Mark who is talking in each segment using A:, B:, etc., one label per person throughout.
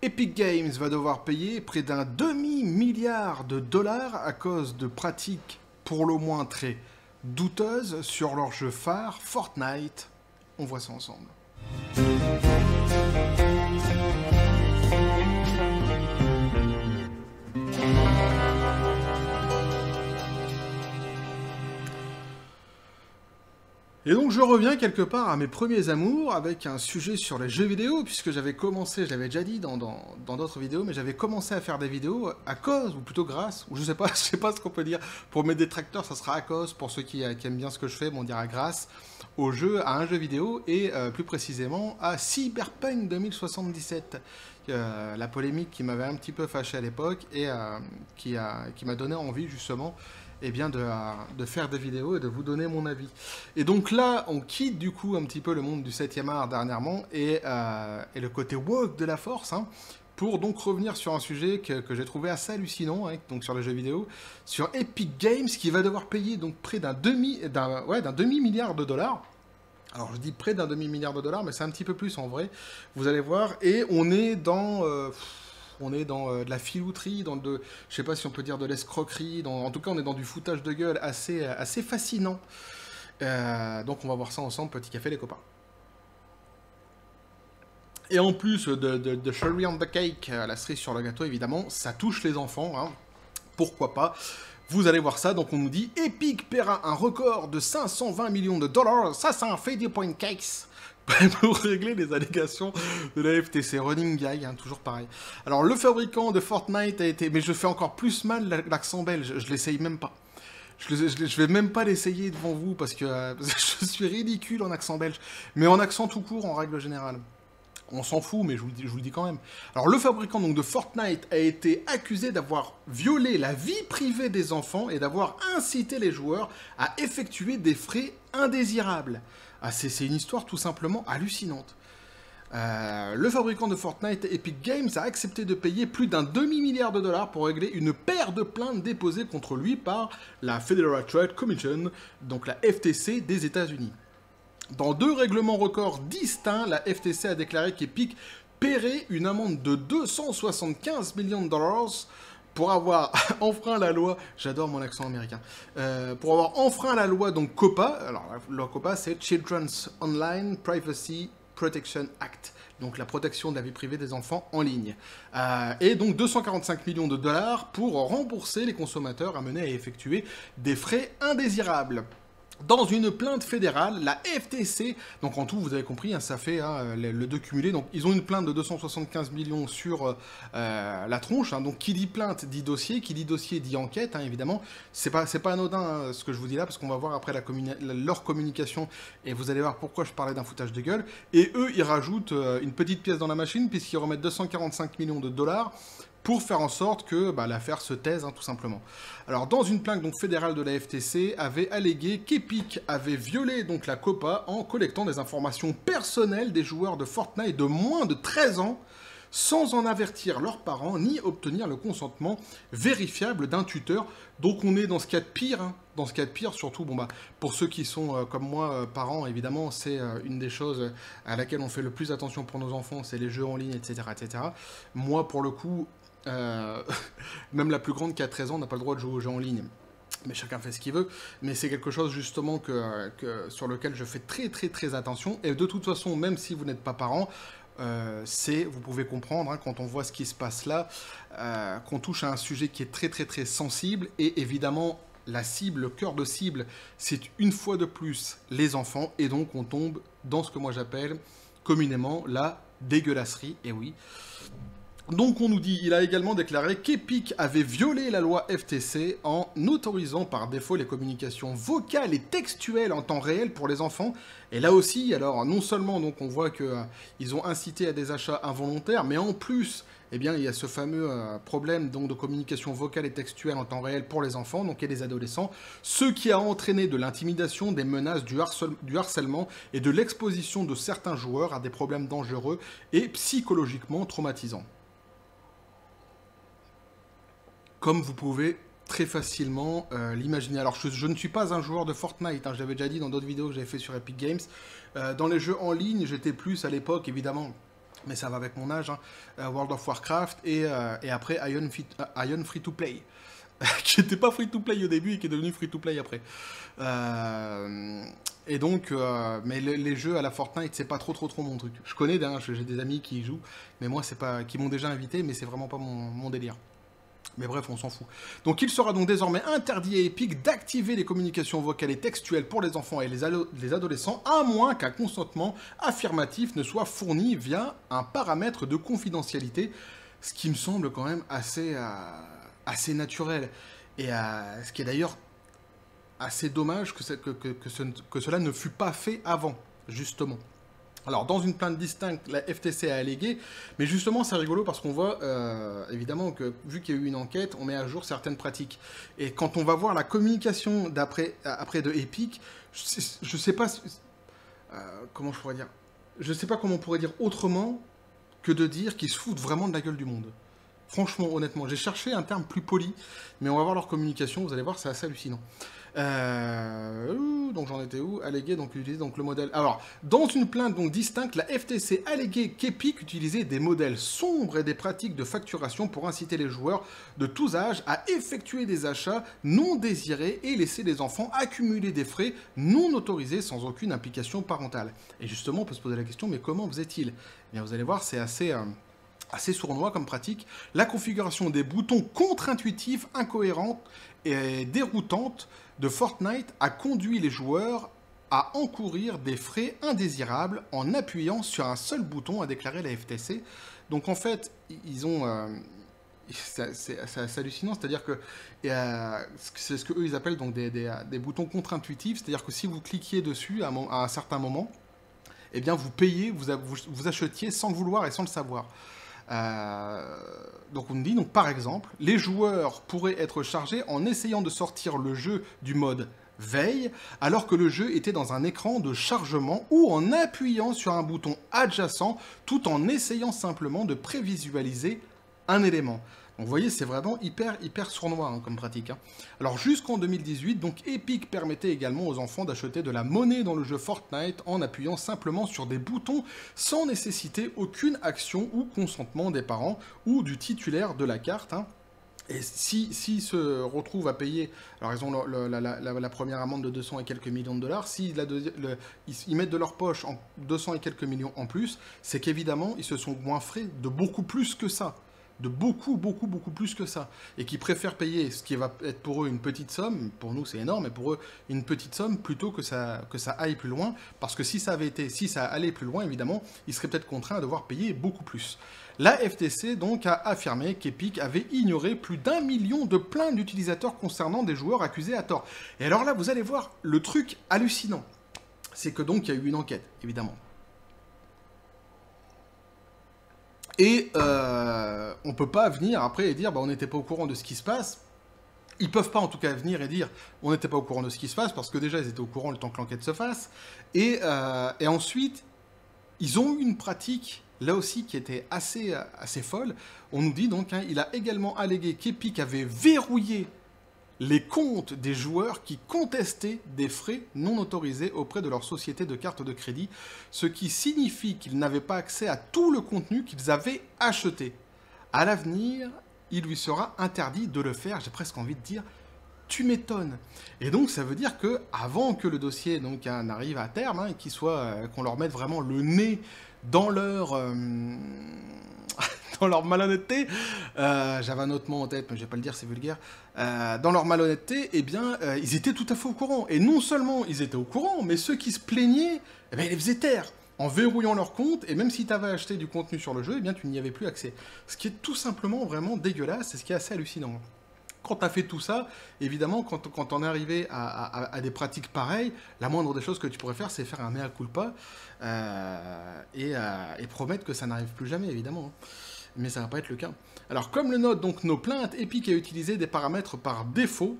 A: Epic Games va devoir payer près d'un demi-milliard de dollars à cause de pratiques pour le moins très douteuses sur leur jeu phare Fortnite. On voit ça ensemble. Et donc je reviens quelque part à mes premiers amours avec un sujet sur les jeux vidéo, puisque j'avais commencé, je l'avais déjà dit dans d'autres vidéos, mais j'avais commencé à faire des vidéos à cause, ou plutôt grâce, ou je sais pas, je sais pas ce qu'on peut dire. Pour mes détracteurs, ça sera à cause, pour ceux qui, aiment bien ce que je fais, on dira grâce au jeu, à un jeu vidéo, et euh, plus précisément à Cyberpunk 2077. Euh, la polémique qui m'avait un petit peu fâché à l'époque et euh, qui m'a donné envie justement eh bien de, de, faire des vidéos et de vous donner mon avis. Et donc là, on quitte du coup un petit peu le monde du 7e art dernièrement et, euh, et le côté woke de la force, hein, pour donc revenir sur un sujet que, j'ai trouvé assez hallucinant, hein, donc sur les jeux vidéo, sur Epic Games qui va devoir payer donc près d'un demi, ouais, demi milliard de dollars. Alors je dis près d'un demi milliard de dollars, mais c'est un petit peu plus en vrai. Vous allez voir, et on est dans euh, on est dans euh, de la filouterie, dans de, je sais pas si on peut dire de l'escroquerie, en tout cas on est dans du foutage de gueule assez, euh, assez fascinant. Euh, donc on va voir ça ensemble, petit café les copains. Et en plus de, de, Cherry on the Cake, la cerise sur le gâteau évidemment, ça touche les enfants, hein. pourquoi pas? Vous allez voir ça, donc on nous dit Epic paiera un record de 520 millions de dollars, ça c'est un fade point case pour régler les allégations de la FTC. Running gag, hein, toujours pareil. Alors, le fabricant de Fortnite a été... Mais je fais encore plus mal l'accent belge, je, l'essaye même pas. Je, je, vais même pas l'essayer devant vous parce que euh, je suis ridicule en accent belge. Mais en accent tout court, en règle générale. On s'en fout, mais je vous, le dis quand même. Alors, le fabricant de Fortnite a été accusé d'avoir violé la vie privée des enfants et d'avoir incité les joueurs à effectuer des frais indésirables. Ah, c'est une histoire tout simplement hallucinante. Euh, le fabricant de Fortnite, Epic Games, a accepté de payer plus d'un demi-milliard de dollars pour régler une paire de plaintes déposées contre lui par la Federal Trade Commission, donc la FTC des États-Unis. Dans deux règlements records distincts, la FTC a déclaré qu'Epic paierait une amende de 275 millions de dollars pour avoir enfreint la loi, j'adore mon accent américain, euh, pour avoir enfreint la loi donc COPA, alors la loi COPA c'est Children's Online Privacy Protection Act, donc la protection de la vie privée des enfants en ligne. Euh, et donc 245 millions de dollars pour rembourser les consommateurs amenés à effectuer des frais indésirables dans une plainte fédérale, la FTC, donc en tout, vous avez compris, hein, ça fait hein, le, deux cumulé, donc ils ont une plainte de 275 millions sur euh, la tronche, hein, donc qui dit plainte dit dossier, qui dit dossier dit enquête, évidemment. C'est pas, pas anodin ce que je vous dis là, parce qu'on va voir après leur communication, et vous allez voir pourquoi je parlais d'un foutage de gueule. Et eux, ils rajoutent euh, une petite pièce dans la machine, puisqu'ils remettent 245 millions de dollars pour faire en sorte que bah, l'affaire se taise, hein, tout simplement. Alors, dans une plainte donc, fédérale de la FTC, avait allégué qu'Epic avait violé donc la COPA en collectant des informations personnelles des joueurs de Fortnite de moins de 13 ans, sans en avertir leurs parents ni obtenir le consentement vérifiable d'un tuteur. Donc on est dans ce cas de pire, hein. dans ce cas de pire, surtout bon bah pour ceux qui sont euh, comme moi euh, parents, évidemment c'est euh, une des choses à laquelle on fait le plus attention pour nos enfants, c'est les jeux en ligne, etc., etc. Moi pour le coup, euh, même la plus grande qui a 13 ans n'a pas le droit de jouer aux jeux en ligne. Mais chacun fait ce qu'il veut. Mais c'est quelque chose justement que, sur lequel je fais très très très attention. Et de toute façon, même si vous n'êtes pas parent, euh, c'est, vous pouvez comprendre, hein, quand on voit ce qui se passe là, euh, qu'on touche à un sujet qui est très très très sensible. Et évidemment, la cible, le cœur de cible, c'est une fois de plus les enfants. Et donc on tombe dans ce que moi j'appelle communément la dégueulasserie. Et oui. Donc on nous dit, il a également déclaré qu'Epic avait violé la loi FTC en autorisant par défaut les communications vocales et textuelles en temps réel pour les enfants. Et là aussi, alors non seulement donc on voit qu'ils euh, ont incité à des achats involontaires, mais en plus, eh bien il y a ce fameux euh, problème donc de communication vocale et textuelle en temps réel pour les enfants, donc et les adolescents, ce qui a entraîné de l'intimidation, des menaces, du, du harcèlement et de l'exposition de certains joueurs à des problèmes dangereux et psychologiquement traumatisants comme vous pouvez très facilement euh, l'imaginer. Alors je, ne suis pas un joueur de Fortnite, hein, j'avais déjà dit dans d'autres vidéos que j'avais fait sur Epic Games. Euh, dans les jeux en ligne, j'étais plus à l'époque évidemment mais ça va avec mon âge, hein, World of Warcraft et, et après Ion Free to Play. qui n'était pas free to play au début et qui est devenu free to play après. Euh, et donc, euh, mais les, jeux à la Fortnite, c'est pas trop trop trop mon truc. Je connais, j'ai des amis qui y jouent, mais moi, c'est pas, qui m'ont déjà invité, mais c'est vraiment pas mon, délire. Mais bref, on s'en fout. Donc il sera donc désormais interdit à Epic d'activer les communications vocales et textuelles pour les enfants et les, les adolescents, à moins qu'un consentement affirmatif ne soit fourni via un paramètre de confidentialité, ce qui me semble quand même assez... Euh, naturel. Et euh, ce qui est d'ailleurs assez dommage que, que, que, cela ne fut pas fait avant, justement. Alors, dans une plainte distincte, la FTC a allégué, mais justement, c'est rigolo parce qu'on voit, euh, évidemment, que vu qu'il y a eu une enquête, on met à jour certaines pratiques. Et quand on va voir la communication d'après après de Epic, je sais, sais pas... Euh, comment je pourrais dire Je sais pas comment on pourrait dire autrement que de dire qu'ils se foutent vraiment de la gueule du monde. Franchement, honnêtement, j'ai cherché un terme plus poli, mais on va voir leur communication, vous allez voir, c'est assez hallucinant. Euh, donc j'en étais où Allégué, donc utiliser donc le modèle. Alors, dans une plainte donc distincte, la FTC alléguait qu'Epic utilisait des modèles sombres et des pratiques de facturation pour inciter les joueurs de tous âges à effectuer des achats non désirés et laisser les enfants accumuler des frais non autorisés sans aucune implication parentale. Et justement, on peut se poser la question, mais comment faisait-il eh Bien, vous allez voir, c'est assez... Euh, assez sournois comme pratique, la configuration des boutons contre-intuitifs, incohérente et déroutante de Fortnite a conduit les joueurs à encourir des frais indésirables en appuyant sur un seul bouton, a déclaré la FTC. Donc en fait, ils ont... Euh, c'est hallucinant, c'est-à-dire que c'est ce que eux ils appellent donc des, boutons contre-intuitifs, c'est-à-dire que si vous cliquiez dessus à, un certain moment, eh bien vous payez, vous achetiez sans le vouloir et sans le savoir. Euh, donc on dit, par exemple, les joueurs pourraient être chargés en essayant de sortir le jeu du mode veille, alors que le jeu était dans un écran de chargement ou en appuyant sur un bouton adjacent tout en essayant simplement de prévisualiser un élément. Vous voyez, c'est vraiment hyper, hyper sournois hein, comme pratique. Hein. Alors jusqu'en 2018, donc Epic permettait également aux enfants d'acheter de la monnaie dans le jeu Fortnite en appuyant simplement sur des boutons sans nécessiter aucune action ou consentement des parents ou du titulaire de la carte. Hein. Et s'ils si, se retrouvent à payer, alors ils ont la, première amende de 200 et quelques millions de dollars, s'ils ils, mettent de leur poche en 200 et quelques millions en plus, c'est qu'évidemment ils se sont moins frais de beaucoup plus que ça de beaucoup, beaucoup, beaucoup plus que ça, et qui préfèrent payer ce qui va être pour eux une petite somme, pour nous c'est énorme, mais pour eux une petite somme, plutôt que ça, que ça aille plus loin, parce que si ça avait été, si ça allait plus loin, évidemment, ils seraient peut-être contraints à devoir payer beaucoup plus. La FTC donc a affirmé qu'Epic avait ignoré plus d'un million de plaintes d'utilisateurs concernant des joueurs accusés à tort. Et alors là, vous allez voir le truc hallucinant, c'est que donc il y a eu une enquête, évidemment, Et euh, on peut pas venir après et dire bah, on n'était pas au courant de ce qui se passe. Ils peuvent pas en tout cas venir et dire on n'était pas au courant de ce qui se passe parce que déjà ils étaient au courant le temps que l'enquête se fasse. Et, euh, ensuite, ils ont eu une pratique là aussi qui était assez, assez folle. On nous dit donc, hein, il a également allégué qu'Epic avait verrouillé les comptes des joueurs qui contestaient des frais non autorisés auprès de leur société de cartes de crédit, ce qui signifie qu'ils n'avaient pas accès à tout le contenu qu'ils avaient acheté. À l'avenir, il lui sera interdit de le faire, j'ai presque envie de dire, tu m'étonnes. Et donc ça veut dire que avant que le dossier donc hein, à terme, hein, qu'il soit euh, qu'on leur mette vraiment le nez dans leur euh, dans leur malhonnêteté, euh, j'avais un autre mot en tête, mais je vais pas le dire, c'est vulgaire, euh, dans leur malhonnêteté, eh bien, euh, ils étaient tout à fait au courant. Et non seulement ils étaient au courant, mais ceux qui se plaignaient, eh bien, ils les faisaient taire en verrouillant leur compte, et même si tu avais acheté du contenu sur le jeu, eh bien, tu n'y avais plus accès. Ce qui est tout simplement vraiment dégueulasse, et ce qui est assez hallucinant quand tu as fait tout ça, évidemment, quand, quand on est arrivé à, des pratiques pareilles, la moindre des choses que tu pourrais faire, c'est faire un mea culpa et, promettre que ça n'arrive plus jamais, évidemment. Mais ça va pas être le cas. Alors comme le note donc nos plaintes, Epic a utilisé des paramètres par défaut,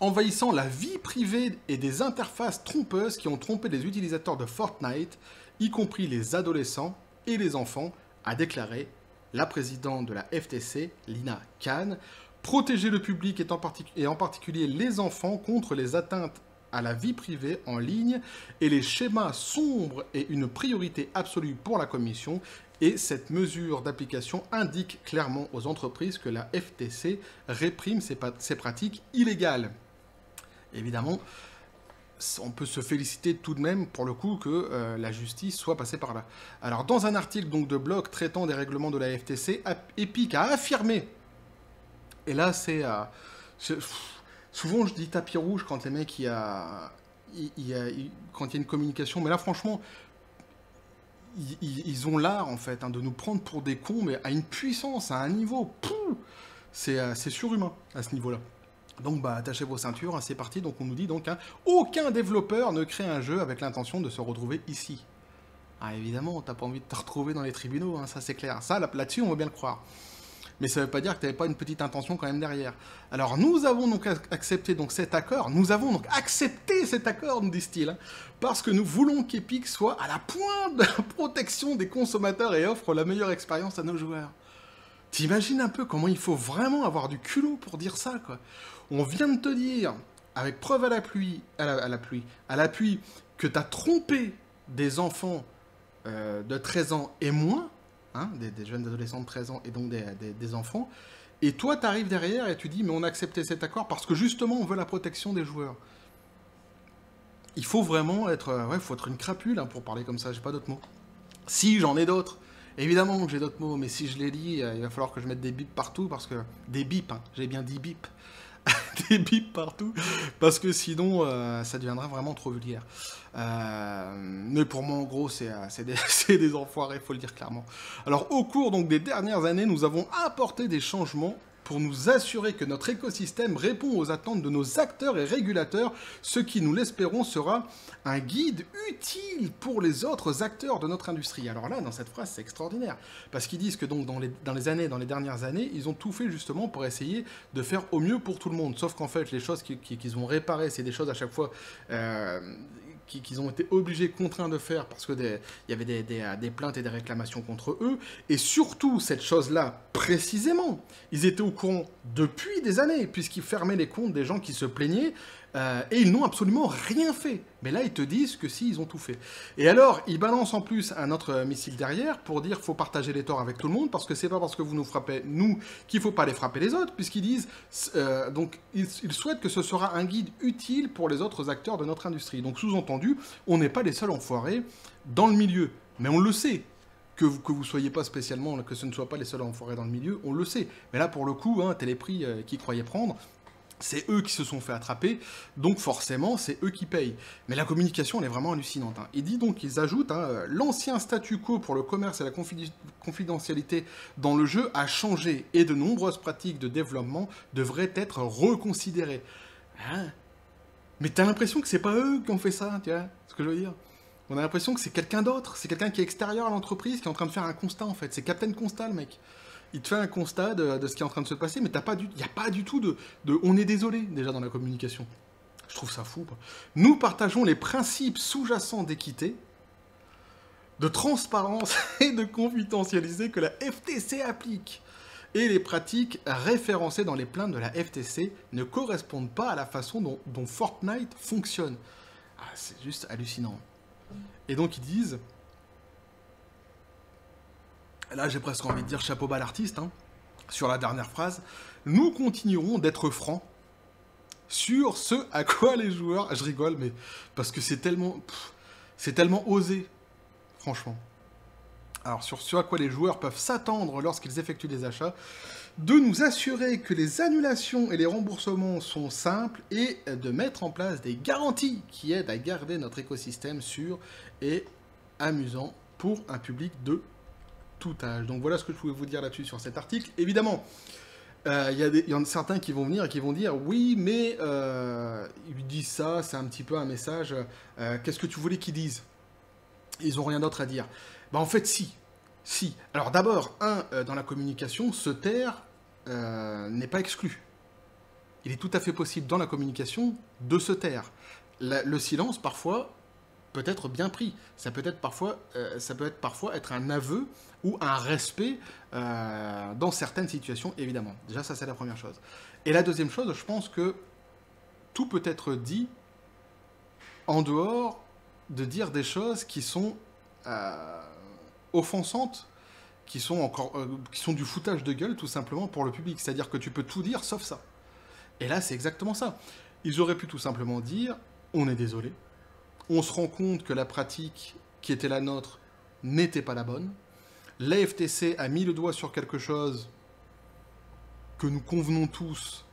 A: envahissant la vie privée et des interfaces trompeuses qui ont trompé les utilisateurs de Fortnite, y compris les adolescents et les enfants, a déclaré la présidente de la FTC, Lina Khan. Protéger le public et en particulier les enfants contre les atteintes à la vie privée en ligne et les schémas sombres est une priorité absolue pour la Commission Et cette mesure d'application indique clairement aux entreprises que la FTC réprime ces, pratiques illégales. Évidemment, on peut se féliciter tout de même pour le coup que euh, la justice soit passée par là. Alors dans un article donc de blog traitant des règlements de la FTC, Epic a affirmé, et là c'est... Souvent je dis tapis rouge quand les mecs, il y a, quand il y a une communication, mais là franchement, ils, ont l'art en fait hein, de nous prendre pour des cons, mais à une puissance, à un niveau, euh, c'est surhumain à ce niveau-là. Donc bah attachez vos ceintures, hein, c'est parti. Donc on nous dit donc hein, aucun développeur ne crée un jeu avec l'intention de se retrouver ici. Ah évidemment, t'as pas envie de te retrouver dans les tribunaux, ça c'est clair. Ça là-dessus on veut bien le croire. Mais ça veut pas dire que t'avais pas une petite intention quand même derrière. Alors nous avons donc accepté donc cet accord. Nous avons donc accepté cet accord, nous disent-ils, parce que nous voulons qu'Epic soit à la pointe de la protection des consommateurs et offre la meilleure expérience à nos joueurs. T'imagines un peu comment il faut vraiment avoir du culot pour dire ça, quoi. On vient de te dire, avec preuve à la pluie, à la, pluie, à l'appui, que tu as trompé des enfants euh, de 13 ans et moins, hein, des, jeunes adolescents de 13 ans et donc des, enfants, et toi, tu arrives derrière et tu dis, mais on a accepté cet accord parce que justement, on veut la protection des joueurs. Il faut vraiment être, euh, ouais, faut être une crapule hein, pour parler comme ça, j'ai pas d'autres mots. Si, j'en ai d'autres. Évidemment que j'ai d'autres mots, mais si je les lis, euh, il va falloir que je mette des bips partout parce que. Des bips, hein, j'ai bien dit bips. des bips partout, parce que sinon, euh, ça deviendra vraiment trop vulgaire. Euh, mais pour moi, en gros, c'est euh, des, des enfoirés, faut le dire clairement. Alors, au cours donc, des dernières années, nous avons apporté des changements pour nous assurer que notre écosystème répond aux attentes de nos acteurs et régulateurs, ce qui, nous l'espérons, sera un guide utile pour les autres acteurs de notre industrie. Alors là, dans cette phrase, c'est extraordinaire, parce qu'ils disent que donc dans les, années, dans les dernières années, ils ont tout fait justement pour essayer de faire au mieux pour tout le monde. Sauf qu'en fait, les choses qu'ils ont réparées, c'est des choses à chaque fois euh, qu'ils ont été obligés, contraints de faire parce qu'il y avait des, des, plaintes et des réclamations contre eux. Et surtout, cette chose-là, précisément, ils étaient au courant depuis des années, puisqu'ils fermaient les comptes des gens qui se plaignaient euh, et ils n'ont absolument rien fait. Mais là, ils te disent que si, ils ont tout fait. Et alors, ils balancent en plus un autre missile derrière pour dire faut partager les torts avec tout le monde, parce que c'est pas parce que vous nous frappez, nous, qu'il faut pas les frapper les autres, puisqu'ils disent, euh, donc, ils, souhaitent que ce sera un guide utile pour les autres acteurs de notre industrie. Donc, sous-entendu, on n'est pas les seuls enfoirés dans le milieu. Mais on le sait, que vous, que vous soyez pas spécialement, que ce ne soit pas les seuls enfoirés dans le milieu, on le sait. Mais là, pour le coup, hein, Téléprix euh, qui croyait prendre, c'est eux qui se sont fait attraper, donc forcément, c'est eux qui payent. Mais la communication, elle est vraiment hallucinante. Hein. Il dit donc qu'ils ajoutent, hein, l'ancien statu quo pour le commerce et la confidentialité dans le jeu a changé, et de nombreuses pratiques de développement devraient être reconsidérées. Hein? Mais t'as l'impression que c'est pas eux qui ont fait ça, tu vois ce que je veux dire? On a l'impression que c'est quelqu'un d'autre, c'est quelqu'un qui est extérieur à l'entreprise, qui est en train de faire un constat, en fait. C'est Captain Constat, le mec il te fait un constat de, ce qui est en train de se passer, mais il n'y a pas du tout de, On est désolé, déjà, dans la communication. Je trouve ça fou. Nous partageons les principes sous-jacents d'équité, de transparence et de confidentialité que la FTC applique. Et les pratiques référencées dans les plaintes de la FTC ne correspondent pas à la façon dont, Fortnite fonctionne. Ah, c'est juste hallucinant. Et donc ils disent, là j'ai presque envie de dire chapeau bas l'artiste, hein, sur la dernière phrase, nous continuerons d'être francs sur ce à quoi les joueurs, je rigole, mais parce que c'est tellement, c'est tellement osé, franchement. Alors sur ce à quoi les joueurs peuvent s'attendre lorsqu'ils effectuent des achats, de nous assurer que les annulations et les remboursements sont simples et de mettre en place des garanties qui aident à garder notre écosystème sûr et amusant pour un public de tout âge. Donc voilà ce que je pouvais vous dire là-dessus sur cet article. Évidemment, euh, il y, en a certains qui vont venir et qui vont dire oui, mais euh, ils disent ça, c'est un petit peu un message. Euh, qu'est-ce que tu voulais qu'ils disent? Ils ont rien d'autre à dire. Bah en fait, si. Si. Alors d'abord, un, dans la communication, se taire n'est pas exclu. Il est tout à fait possible dans la communication de se taire. le silence, parfois, peut être bien pris. Ça peut être parfois, ça peut être parfois être un aveu ou un respect euh, dans certaines situations, évidemment. Déjà, ça, c'est la première chose. Et la deuxième chose, je pense que tout peut être dit en dehors de dire des choses qui sont euh, offensantes qui sont encore, euh, qui sont du foutage de gueule tout simplement pour le public. C'est-à-dire que tu peux tout dire sauf ça. Et là, c'est exactement ça. Ils auraient pu tout simplement dire, on est désolé, on se rend compte que la pratique qui était la nôtre n'était pas la bonne. La FTC a mis le doigt sur quelque chose que nous convenons tous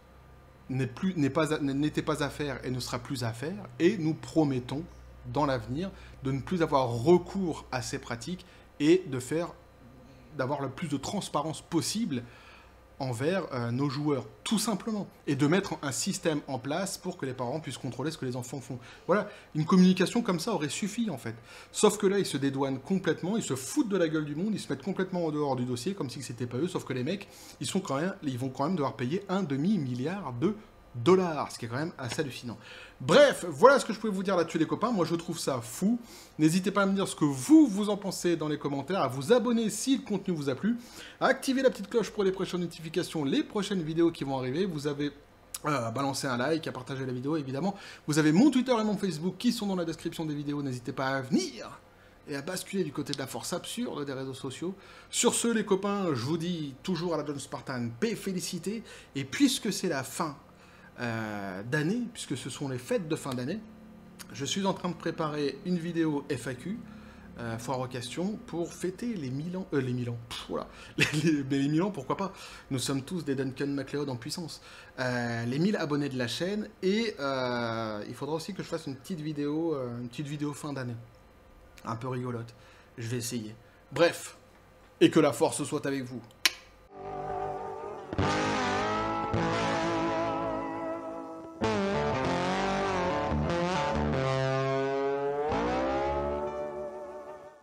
A: n'était pas, pas à faire et ne sera plus à faire, et nous promettons dans l'avenir de ne plus avoir recours à ces pratiques et de faire d'avoir le plus de transparence possible envers euh, nos joueurs, tout simplement, et de mettre un système en place pour que les parents puissent contrôler ce que les enfants font. Voilà, une communication comme ça aurait suffi en fait. Sauf que là, ils se dédouanent complètement, ils se foutent de la gueule du monde, ils se mettent complètement en dehors du dossier, comme si c'était pas eux. Sauf que les mecs, ils sont quand même, ils vont quand même devoir payer un demi milliard de dollars, ce qui est quand même assez hallucinant. Bref, voilà ce que je pouvais vous dire là-dessus les copains, moi je trouve ça fou. N'hésitez pas à me dire ce que vous, vous en pensez dans les commentaires, à vous abonner si le contenu vous a plu, à activer la petite cloche pour les prochaines notifications, les prochaines vidéos qui vont arriver. Vous avez euh, à balancer un like, à partager la vidéo évidemment. Vous avez mon Twitter et mon Facebook qui sont dans la description des vidéos, n'hésitez pas à venir et à basculer du côté de la force absurde des réseaux sociaux. Sur ce, les copains, je vous dis toujours à la John Spartan, paix, félicité, et puisque c'est la fin euh, d'année, puisque ce sont les fêtes de fin d'année, je suis en train de préparer une vidéo FAQ, euh, foire aux questions, pour fêter les 1000 ans, euh, les 1000 ans, voilà, les, les, 1000 ans, pourquoi pas, nous sommes tous des Duncan MacLeod en puissance, euh, les 1000 abonnés de la chaîne, et il faudra aussi que je fasse une petite vidéo, une petite vidéo fin d'année, un peu rigolote, je vais essayer. Bref, et que la force soit avec vous.